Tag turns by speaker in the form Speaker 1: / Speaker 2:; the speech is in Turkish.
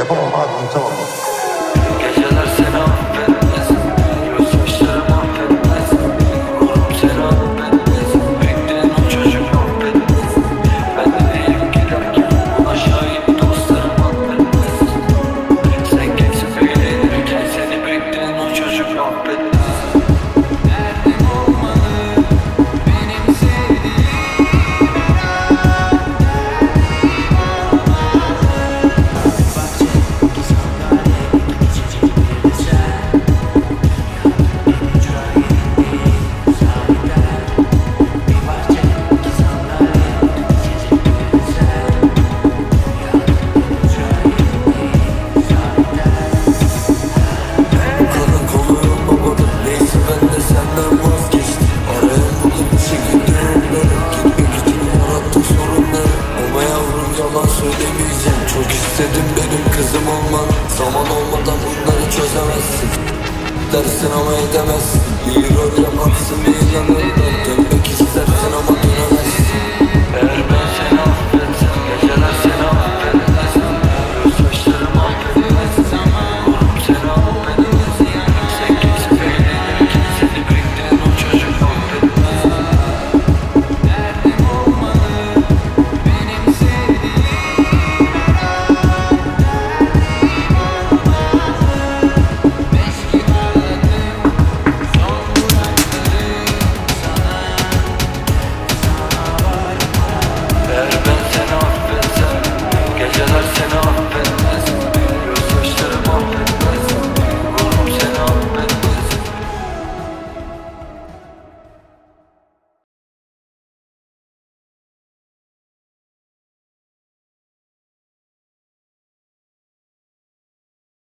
Speaker 1: que forman parte de un todo. Que yo no se no. Yalan söylemeyeceğim. Çok istedim benim kızım olman. Zaman olmadan bunları çözemezsin. Dersin ama edemezsin. İyi rol